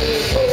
Oh.